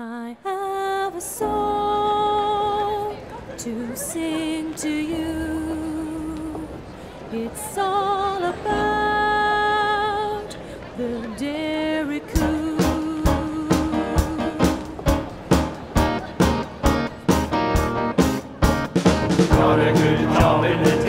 I have a song to sing to you. It's all about the dairy coo. Not a good job in the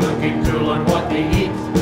looking cool on what they eat.